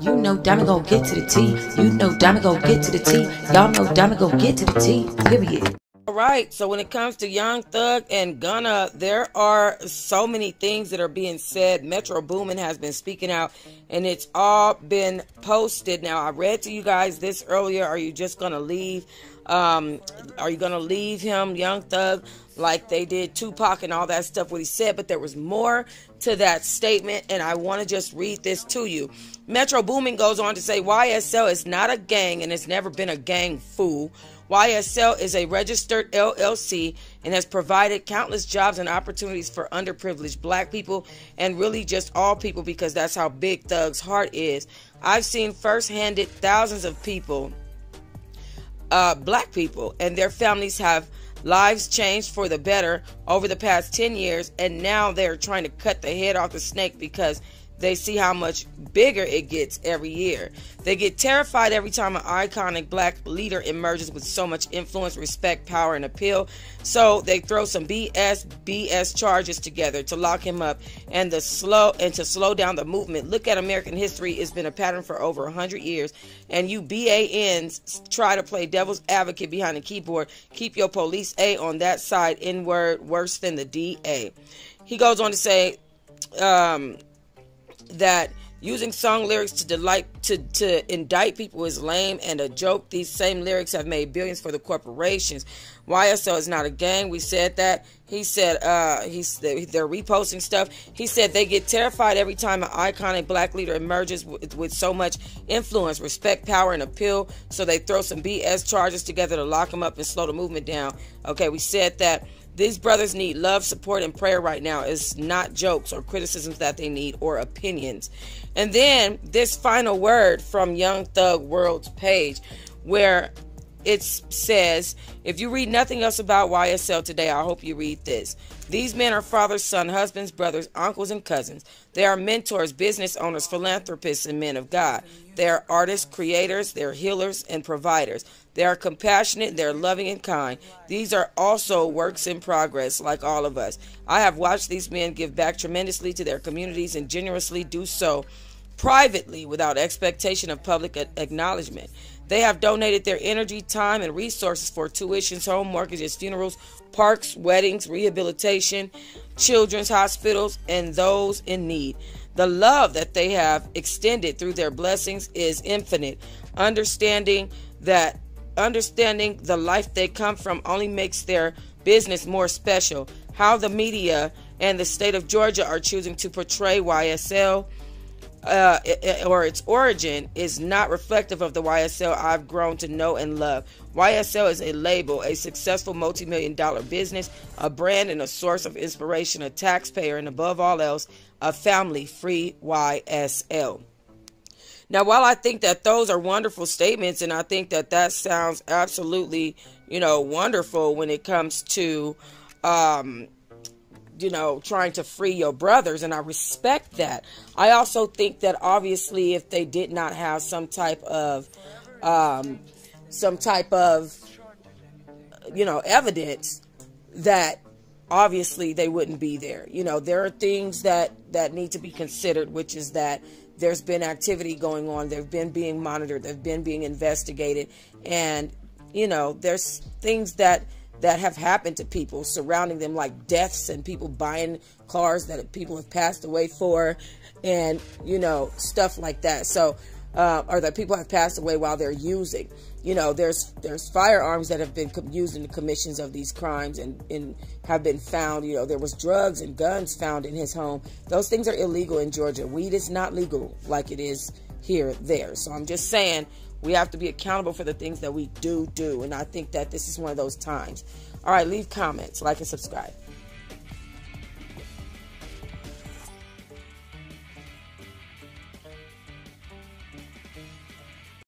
You know Diamond gon' get to the T. You know Diamond gon' get to the T. Y'all know Diamond gon' get to the T. Period. All right, so when it comes to Young Thug and Gunna, there are so many things that are being said. Metro Boomin has been speaking out, and it's all been posted. Now, I read to you guys this earlier. Are you just gonna leave? Um, are you gonna leave him, Young Thug, like they did Tupac and all that stuff? What he said, but there was more to that statement, and I want to just read this to you. Metro Boomin goes on to say, YSL is not a gang, and it's never been a gang fool. YSL is a registered LLC and has provided countless jobs and opportunities for underprivileged black people and really just all people because that's how big Thug's heart is. I've seen first-handed thousands of people, uh, black people, and their families have lives changed for the better over the past 10 years, and now they're trying to cut the head off the snake because they see how much bigger it gets every year. They get terrified every time an iconic black leader emerges with so much influence, respect, power, and appeal. So they throw some BS BS charges together to lock him up and the slow and to slow down the movement. Look at American history; it's been a pattern for over hundred years. And you BANs try to play devil's advocate behind the keyboard. Keep your police A on that side. N word worse than the DA. He goes on to say. Um, that using song lyrics to delight to, to indict people is lame and a joke. These same lyrics have made billions for the corporations. YSL is not a gang. We said that. He said uh, he's they're reposting stuff. He said they get terrified every time an iconic black leader emerges with, with so much influence, respect, power, and appeal. So they throw some BS charges together to lock him up and slow the movement down. Okay, we said that. These brothers need love, support, and prayer right now. It's not jokes or criticisms that they need or opinions. And then this final word from Young Thug World's page, where it says, if you read nothing else about YSL today, I hope you read this. These men are fathers, sons, husbands, brothers, uncles, and cousins. They are mentors, business owners, philanthropists, and men of God. They are artists, creators, they're healers, and providers. They are compassionate, they're loving and kind. These are also works in progress, like all of us. I have watched these men give back tremendously to their communities and generously do so privately without expectation of public acknowledgement. They have donated their energy, time, and resources for tuitions, home mortgages, funerals, parks, weddings, rehabilitation, children's hospitals, and those in need. The love that they have extended through their blessings is infinite. Understanding that understanding the life they come from only makes their business more special. How the media and the state of Georgia are choosing to portray YSL uh, or its origin is not reflective of the YSL I've grown to know and love. YSL is a label, a successful multi million dollar business, a brand, and a source of inspiration, a taxpayer, and above all else, a family free YSL. Now, while I think that those are wonderful statements, and I think that that sounds absolutely, you know, wonderful when it comes to, um, you know, trying to free your brothers, and I respect that. I also think that obviously, if they did not have some type of, um, some type of, you know, evidence that obviously they wouldn't be there. You know, there are things that that need to be considered, which is that there's been activity going on. They've been being monitored. They've been being investigated. And, you know, there's things that that have happened to people surrounding them like deaths and people buying cars that people have passed away for and you know stuff like that so uh, or that people have passed away while they're using you know, there's there's firearms that have been used in the commissions of these crimes and, and have been found. You know, there was drugs and guns found in his home. Those things are illegal in Georgia. Weed is not legal like it is here there. So I'm just saying we have to be accountable for the things that we do do. And I think that this is one of those times. All right, leave comments, like, and subscribe.